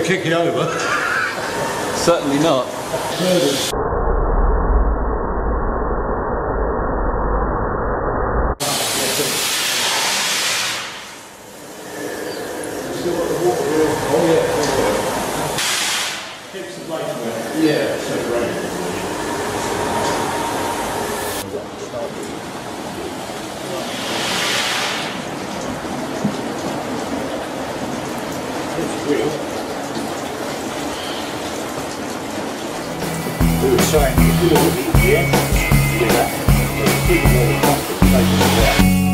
You want me to kick you over? Certainly not. Oh, yeah, We were saying, if you. look at